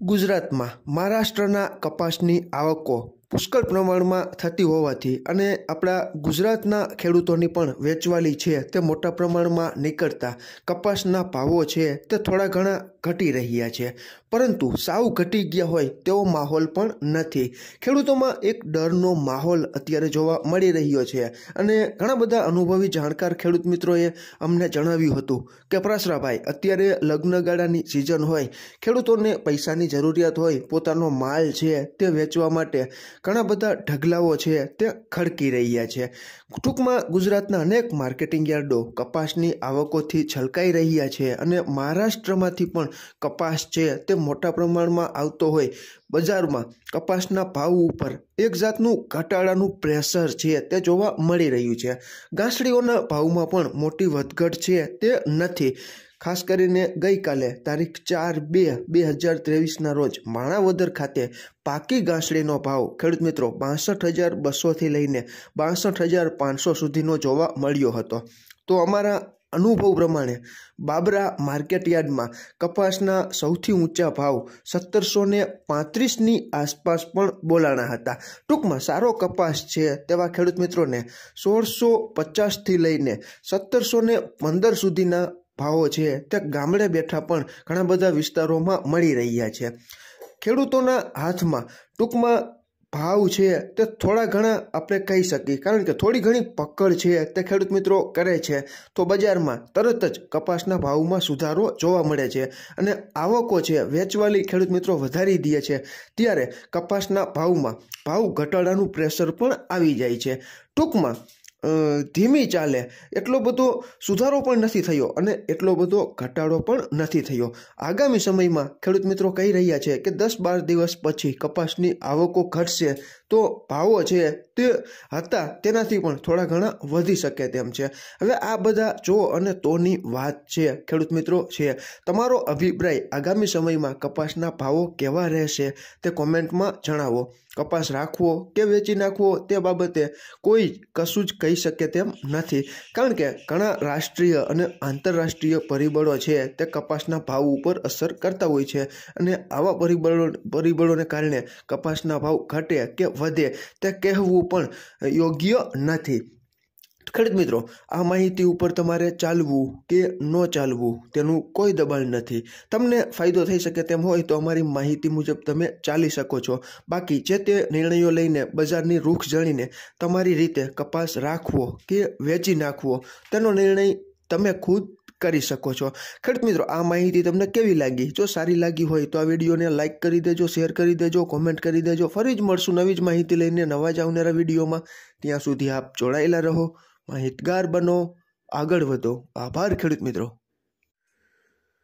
ગુજરાતમાં મહારાષ્ટ્રના કપાસની આવકો પુષ્કળ પ્રમાણમાં થતી હોવાથી અને આપણા ગુજરાતના ખેડૂતોની પણ વેચવાલી છે તે મોટા પ્રમાણમાં નીકળતા કપાસના ભાવો છે તે થોડા ઘણા ઘટી રહ્યા છે. પરંતુ સાવ ઘટી ગયા હોય તેવો માહોલ પણ નથી. ખેડૂતોમાં એક ડરનો માહોલ અત્યારે જોવા મળી રહ્યો છે અને ઘણા બધા અનુભવી જાણકાર ખેડૂત મિત્રોએ અમને જણાવ્યું હતું કે પ્રાસરાભાઈ અત્યારે લગ્નગાળાની સિઝન હોય, ખેડૂતોને પૈસાની જરૂરિયાત હોય, પોતાનો માલ છે તે વેચવા માટે ઘણા બધા ઢગલાઓ છે, તે ખડકી રહ્યા છે. ટૂંકમાં ગુજરાતના અનેક માર્કેટિંગ યાર્ડો કપાસની આવકોથી છલકાઈ રહ્યા છે અને મહારાષ્ટ્રમાંથી પણ કપાસ છે, તે મોટા પ્રમાણમાં આવતો હોય બજારમાં કપાસના ભાવ ઉપર એક જાતનું ઘટાડાનું પ્રેશર છે તે જોવા મળી રહ્યું છે. ઘાસડીઓના ભાવમાં પણ મોટી વધઘટ છે તે નથી. ખાસ કરીને ગઈકાલે તારીખ ચાર બે બે હજાર ત્રેવીસના રોજ માણાવદર ખાતે પાકી ગાંસડીનો ભાવ ખેડૂત મિત્રો બાસઠ હજાર બસોથી લઈને બાસઠ હજાર પાંચસો સુધીનો જોવા મળ્યો હતો. તો અમારા અનુભવ પ્રમાણે બાબરા માર્કેટયાર્ડમાં કપાસના સૌથી ઊંચા ભાવ સત્તરસો ને પાંત્રીસની આસપાસ પણ બોલાણા હતા. ટૂંકમાં સારો કપાસ છે તેવા ખેડૂત મિત્રોને સોળસો પચાસથી લઈને સત્તરસો ને પંદર સુધીના ભાવો છે તે ગામડે બેઠા પણ ઘણા બધા વિસ્તારોમાં મળી રહ્યા છે. ખેડૂતોના હાથમાં ટૂંકમાં ભાવ છે તે થોડા ઘણા આપણે કહી શકીએ. કારણ કે થોડી ઘણી પકડ છે તે ખેડૂત મિત્રો કરે છે. તો બજારમાં તરત જ કપાસના ભાવમાં સુધારો જોવા મળે છે અને આવકો છે વેચવાલી ખેડૂત મિત્રો વધારી દે છે. ત્યારે કપાસના ભાવમાં ભાવ ઘટાડાનું પ્રેશર પણ આવી જાય છે. ટૂંકમાં ધીમી ચાલે. એટલો બધો સુધારો પણ નથી થયો અને એટલો બધો ઘટાડો પણ નથી થયો. આગામી સમયમાં ખેડૂત મિત્રો કહી રહ્યા છે કે દસ બાર દિવસ પછી કપાસની આવકો ઘટશે. તો ભાવો છે તે હતા તેનાથી પણ થોડા ઘણા વધી શકે તેમ છે. હવે આ બધા જો અને તોની વાત છે. ખેડૂત મિત્રો છે. તમારો અભિપ્રાય આગામી સમયમાં કપાસના ભાવો કેવા રહેશે તે કોમેન્ટમાં જણાવો. કપાસ રાખવો કે વેચી નાખવો તે બાબતે કોઈ કશું જ કહી શકે તેમ નથી. કારણ કે ઘણા રાષ્ટ્રીય અને આંતરરાષ્ટ્રીય પરિબળો છે તે કપાસના ભાવ ઉપર અસર કરતા હોય છે. અને આવા પરિબળો પરિબળોને કારણે કપાસના ભાવ ઘટે કે વધે તે કહેવું પણ યોગ્ય નથી. ખેડૂત મિત્રો, આ માહિતી ઉપર તમારે ચાલવું કે ન ચાલવું તેનું કોઈ દબાણ નથી. તમને ફાયદો થઈ શકે તેમ હોય તો અમારી માહિતી મુજબ તમે ચાલી શકો છો. બાકી જે તે નિર્ણયો લઈને બજારની રૂખ જાણીને તમારી રીતે કપાસ રાખવો કે વેચી નાખવો, તેનો નિર્ણય તમે ખુદ કરી શકો છો. ખેડૂત મિત્રો, આ માહિતી તમને કેવી લાગી? જો સારી લાગી હોય તો આ વિડીયોને લાઇક કરી દેજો શેર કરી દેજો કોમેન્ટ કરી દેજો. ફરી જ મળશું નવી જ માહિતી લઈને નવા જ આવનારા વિડીયોમાં. ત્યાં સુધી આપ જોડાયેલા રહો. માહિતગાર બનો. આગળ વધો. આભાર ખેડૂત મિત્રો.